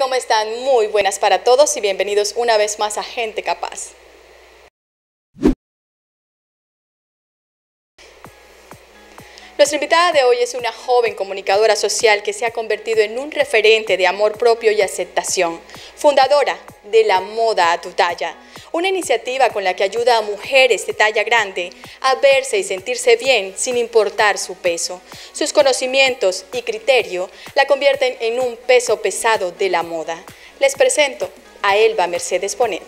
¿cómo están? Muy buenas para todos y bienvenidos una vez más a Gente Capaz. Nuestra invitada de hoy es una joven comunicadora social que se ha convertido en un referente de amor propio y aceptación, fundadora de La Moda a tu Talla, una iniciativa con la que ayuda a mujeres de talla grande a verse y sentirse bien sin importar su peso. Sus conocimientos y criterio la convierten en un peso pesado de la moda. Les presento a Elba Mercedes Bonet.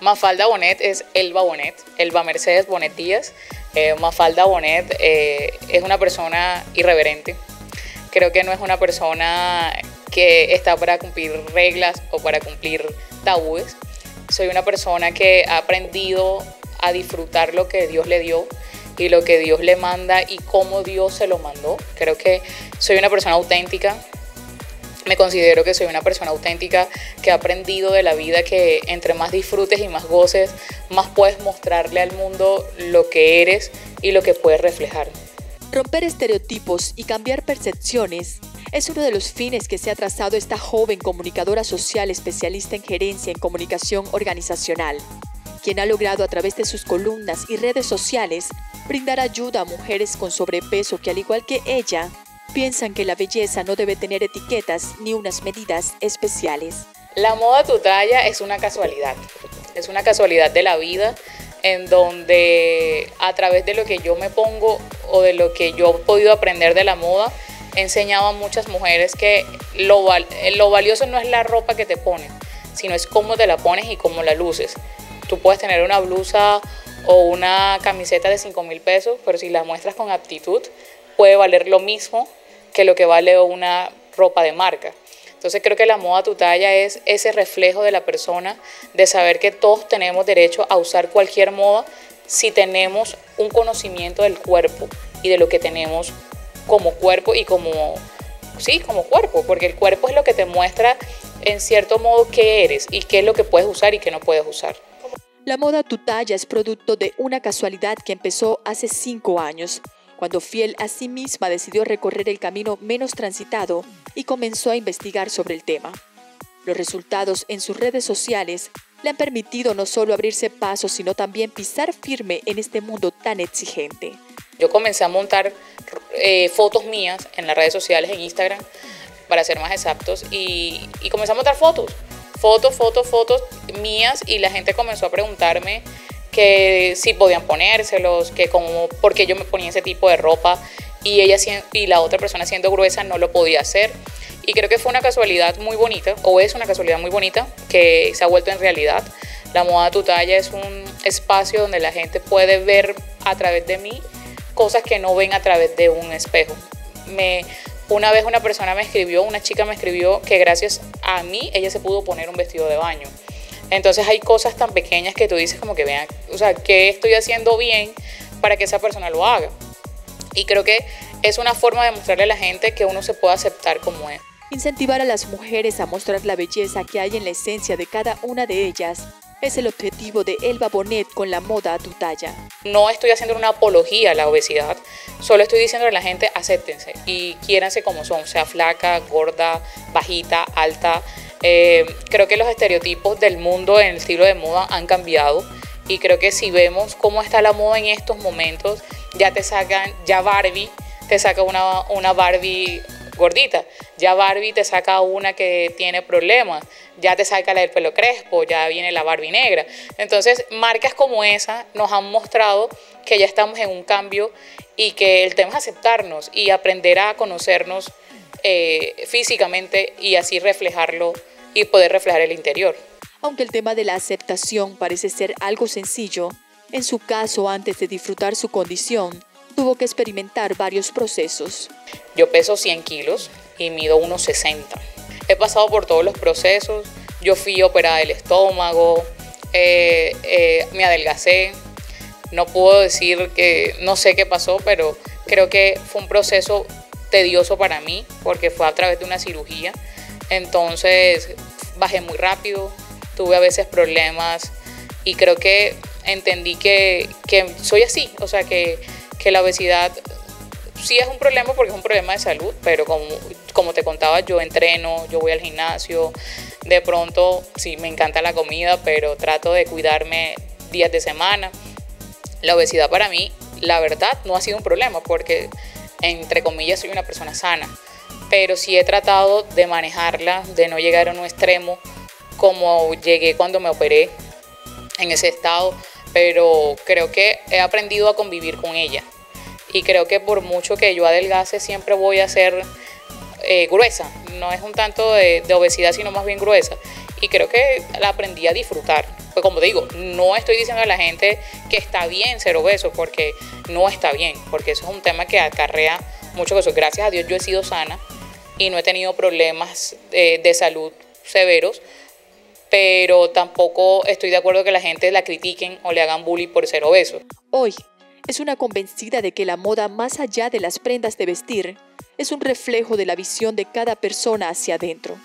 Mafalda Bonet es Elba Bonet, Elba Mercedes Bonet Díaz. Eh, Mafalda Bonet eh, es una persona irreverente. Creo que no es una persona que está para cumplir reglas o para cumplir tabúes. Soy una persona que ha aprendido a disfrutar lo que Dios le dio y lo que Dios le manda y cómo Dios se lo mandó. Creo que soy una persona auténtica. Me considero que soy una persona auténtica que ha aprendido de la vida que entre más disfrutes y más goces, más puedes mostrarle al mundo lo que eres y lo que puedes reflejar. Romper estereotipos y cambiar percepciones es uno de los fines que se ha trazado esta joven comunicadora social especialista en gerencia en comunicación organizacional, quien ha logrado a través de sus columnas y redes sociales brindar ayuda a mujeres con sobrepeso que al igual que ella, piensan que la belleza no debe tener etiquetas ni unas medidas especiales. La moda tu talla es una casualidad, es una casualidad de la vida en donde a través de lo que yo me pongo o de lo que yo he podido aprender de la moda, he a muchas mujeres que lo, lo valioso no es la ropa que te pones, sino es cómo te la pones y cómo la luces. Tú puedes tener una blusa o una camiseta de 5 mil pesos, pero si la muestras con aptitud, puede valer lo mismo que lo que vale una ropa de marca. Entonces creo que la moda tu talla es ese reflejo de la persona, de saber que todos tenemos derecho a usar cualquier moda si tenemos un conocimiento del cuerpo y de lo que tenemos como cuerpo y como, sí, como cuerpo, porque el cuerpo es lo que te muestra en cierto modo qué eres y qué es lo que puedes usar y qué no puedes usar. La moda tu talla es producto de una casualidad que empezó hace cinco años, cuando fiel a sí misma decidió recorrer el camino menos transitado y comenzó a investigar sobre el tema. Los resultados en sus redes sociales le han permitido no solo abrirse paso, sino también pisar firme en este mundo tan exigente. Yo comencé a montar eh, fotos mías en las redes sociales, en Instagram, para ser más exactos, y, y a montar fotos, fotos, fotos, fotos mías, y la gente comenzó a preguntarme que si podían ponérselos, que como, porque yo me ponía ese tipo de ropa y ella y la otra persona siendo gruesa no lo podía hacer. Y creo que fue una casualidad muy bonita, o es una casualidad muy bonita, que se ha vuelto en realidad. La moda tu talla es un espacio donde la gente puede ver a través de mí cosas que no ven a través de un espejo. Me, una vez una persona me escribió, una chica me escribió que gracias a mí ella se pudo poner un vestido de baño. Entonces hay cosas tan pequeñas que tú dices como que vean, o sea, ¿qué estoy haciendo bien para que esa persona lo haga? Y creo que es una forma de mostrarle a la gente que uno se puede aceptar como es. Incentivar a las mujeres a mostrar la belleza que hay en la esencia de cada una de ellas es el objetivo de Elba Bonet con la moda a tu talla. No estoy haciendo una apología a la obesidad, solo estoy diciendo a la gente acéptense y quiéranse como son, sea flaca, gorda, bajita, alta. Eh, creo que los estereotipos del mundo en el estilo de moda han cambiado y creo que si vemos cómo está la moda en estos momentos, ya te sacan, ya Barbie te saca una, una Barbie gordita. Ya Barbie te saca una que tiene problemas, ya te saca la del pelo crespo, ya viene la Barbie negra. Entonces, marcas como esa nos han mostrado que ya estamos en un cambio y que el tema es aceptarnos y aprender a conocernos eh, físicamente y así reflejarlo y poder reflejar el interior. Aunque el tema de la aceptación parece ser algo sencillo, en su caso, antes de disfrutar su condición, tuvo que experimentar varios procesos. Yo peso 100 kilos y mido unos 60. He pasado por todos los procesos. Yo fui operada del estómago, eh, eh, me adelgacé. No puedo decir que no sé qué pasó, pero creo que fue un proceso tedioso para mí porque fue a través de una cirugía. Entonces bajé muy rápido, tuve a veces problemas y creo que entendí que, que soy así, o sea que que la obesidad sí es un problema porque es un problema de salud, pero como, como te contaba, yo entreno, yo voy al gimnasio, de pronto sí me encanta la comida, pero trato de cuidarme días de semana. La obesidad para mí, la verdad, no ha sido un problema porque, entre comillas, soy una persona sana, pero sí he tratado de manejarla, de no llegar a un extremo como llegué cuando me operé en ese estado, pero creo que he aprendido a convivir con ella y creo que por mucho que yo adelgace siempre voy a ser eh, gruesa, no es un tanto de, obesidad sino más bien gruesa y creo que la aprendí a disfrutar. Pues como digo, no estoy diciendo a la gente que está bien ser obeso porque no está bien, porque eso es un tema que acarrea mucho peso. Gracias a Dios yo he sido sana y no he tenido problemas de, de salud severos, pero tampoco estoy de acuerdo que la gente la critiquen o le hagan bullying por ser obeso. Hoy es una convencida de que la moda, más allá de las prendas de vestir, es un reflejo de la visión de cada persona hacia adentro.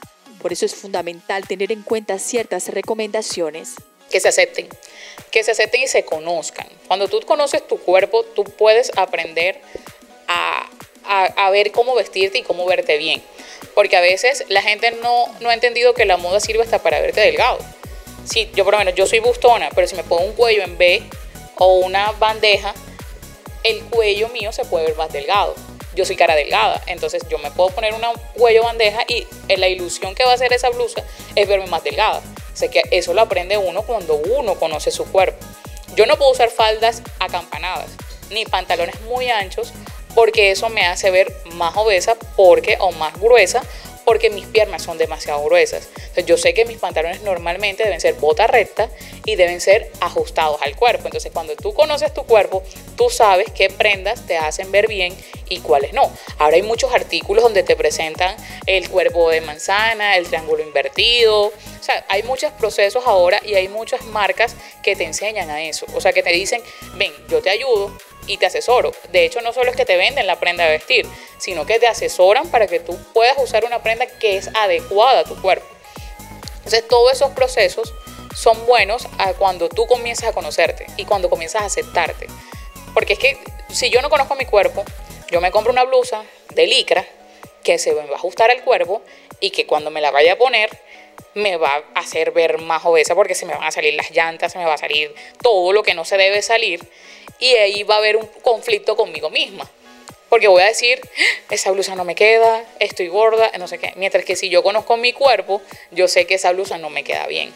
Por eso es fundamental tener en cuenta ciertas recomendaciones. Que se acepten, que se acepten y se conozcan. Cuando tú conoces tu cuerpo, tú puedes aprender a, ver cómo vestirte y cómo verte bien. Porque a veces la gente no, no ha entendido que la moda sirve hasta para verte delgado. Si yo por lo menos yo soy bustona, pero si me pongo un cuello en B o una bandeja, el cuello mío se puede ver más delgado. Yo soy cara delgada, entonces yo me puedo poner una cuello bandeja y la ilusión que va a hacer esa blusa es verme más delgada. Sé que eso lo aprende uno cuando uno conoce su cuerpo. Yo no puedo usar faldas acampanadas ni pantalones muy anchos porque eso me hace ver más obesa porque o más gruesa porque mis piernas son demasiado gruesas. Yo sé que mis pantalones normalmente deben ser bota recta y deben ser ajustados al cuerpo. Entonces, cuando tú conoces tu cuerpo, tú sabes qué prendas te hacen ver bien y cuáles no. Ahora hay muchos artículos donde te presentan el cuerpo de manzana, el triángulo invertido. O sea, hay muchos procesos ahora y hay muchas marcas que te enseñan a eso. O sea, que te dicen, ven, yo te ayudo, y te asesoro. De hecho, no solo es que te venden la prenda de vestir, sino que te asesoran para que tú puedas usar una prenda que es adecuada a tu cuerpo. Entonces, todos esos procesos son buenos cuando tú comienzas a conocerte y cuando comienzas a aceptarte. Porque es que si yo no conozco mi cuerpo, yo me compro una blusa de licra que se me va a ajustar al cuerpo y que cuando me la vaya a poner me va a hacer ver más obesa porque se me van a salir las llantas, se me va a salir todo lo que no se debe salir y ahí va a haber un conflicto conmigo misma. Porque voy a decir, esa blusa no me queda, estoy gorda, no sé qué. Mientras que si yo conozco mi cuerpo, yo sé que esa blusa no me queda bien.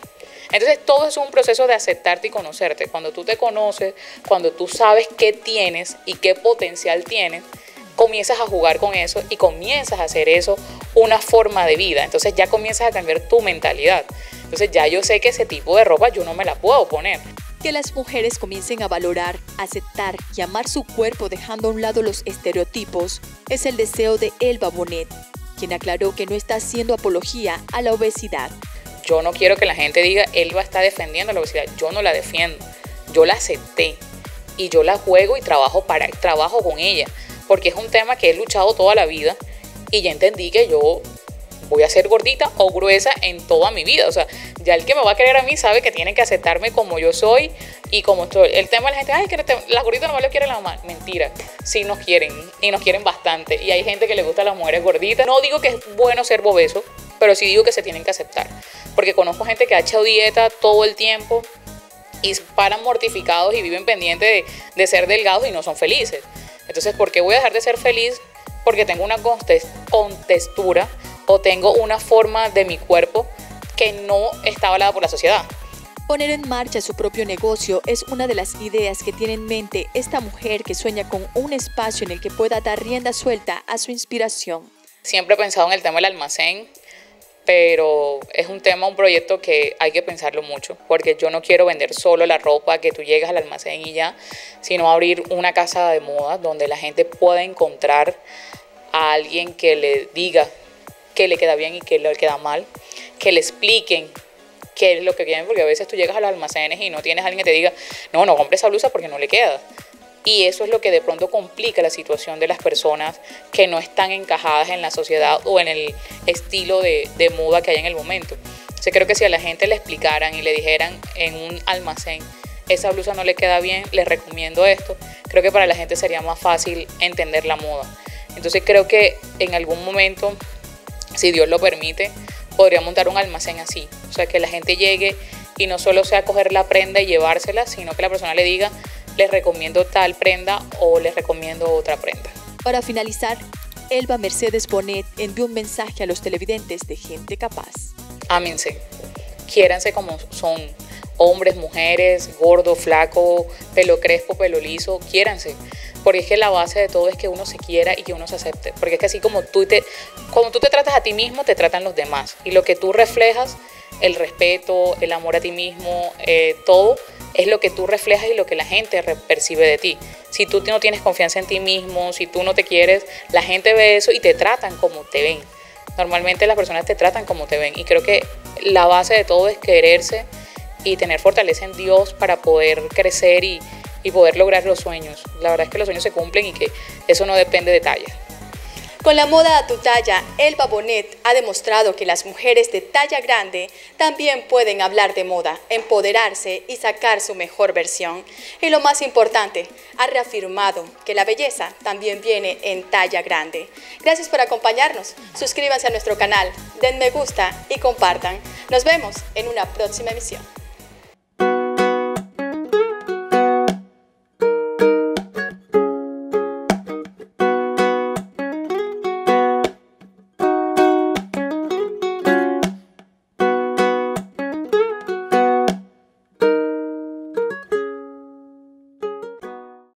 Entonces todo es un proceso de aceptarte y conocerte. Cuando tú te conoces, cuando tú sabes qué tienes y qué potencial tienes, comienzas a jugar con eso y comienzas a hacer eso una forma de vida. Entonces ya comienzas a cambiar tu mentalidad. Entonces ya yo sé que ese tipo de ropa yo no me la puedo poner que las mujeres comiencen a valorar, aceptar y amar su cuerpo dejando a un lado los estereotipos es el deseo de Elba Bonet, quien aclaró que no está haciendo apología a la obesidad. Yo no quiero que la gente diga, Elba está defendiendo la obesidad. Yo no la defiendo. Yo la acepté y yo la juego y trabajo, para, trabajo con ella, porque es un tema que he luchado toda la vida y ya entendí que yo voy a ser gordita o gruesa en toda mi vida. O sea, ya el que me va a querer a mí sabe que tiene que aceptarme como yo soy y como estoy. El tema de la gente, ay, las gorditas no me lo quieren la mamá. Mentira, sí nos quieren y nos quieren bastante. Y hay gente que le gusta a las mujeres gorditas. No digo que es bueno ser bobeso, pero sí digo que se tienen que aceptar. Porque conozco gente que ha hecho dieta todo el tiempo y paran mortificados y viven pendientes de, de ser delgados y no son felices. Entonces, ¿por qué voy a dejar de ser feliz? Porque tengo una contextura o tengo una forma de mi cuerpo que no está avalada por la sociedad. Poner en marcha su propio negocio es una de las ideas que tiene en mente esta mujer que sueña con un espacio en el que pueda dar rienda suelta a su inspiración. Siempre he pensado en el tema del almacén, pero es un tema, un proyecto que hay que pensarlo mucho, porque yo no quiero vender solo la ropa que tú llegas al almacén y ya, sino abrir una casa de moda donde la gente pueda encontrar a alguien que le diga qué le queda bien y qué le queda mal, que le expliquen qué es lo que quieren, porque a veces tú llegas a los almacenes y no tienes a alguien que te diga, no, no compre esa blusa porque no le queda. Y eso es lo que de pronto complica la situación de las personas que no están encajadas en la sociedad o en el estilo de, de moda que hay en el momento. Yo creo que si a la gente le explicaran y le dijeran en un almacén esa blusa no le queda bien, les recomiendo esto. Creo que para la gente sería más fácil entender la moda. Entonces creo que en algún momento, si Dios lo permite, podría montar un almacén así. O sea, que la gente llegue y no solo sea coger la prenda y llevársela, sino que la persona le diga, les recomiendo tal prenda o les recomiendo otra prenda. Para finalizar, Elba Mercedes Bonet envió un mensaje a los televidentes de gente capaz. Ámense, quiéranse como son, hombres, mujeres, gordo, flaco, pelo crespo, pelo liso, quiéranse. Porque es que la base de todo es que uno se quiera y que uno se acepte. Porque es que así como tú te, como tú te tratas a ti mismo, te tratan los demás. Y lo que tú reflejas, el respeto, el amor a ti mismo, eh, todo, es lo que tú reflejas y lo que la gente percibe de ti. Si tú no tienes confianza en ti mismo, si tú no te quieres, la gente ve eso y te tratan como te ven. Normalmente las personas te tratan como te ven. Y creo que la base de todo es quererse y tener fortaleza en Dios para poder crecer y, y poder lograr los sueños. La verdad es que los sueños se cumplen y que eso no depende de talla. Con la moda a tu talla, Elba Bonet ha demostrado que las mujeres de talla grande también pueden hablar de moda, empoderarse y sacar su mejor versión. Y lo más importante, ha reafirmado que la belleza también viene en talla grande. Gracias por acompañarnos. Suscríbanse a nuestro canal, den me gusta y compartan. Nos vemos en una próxima emisión.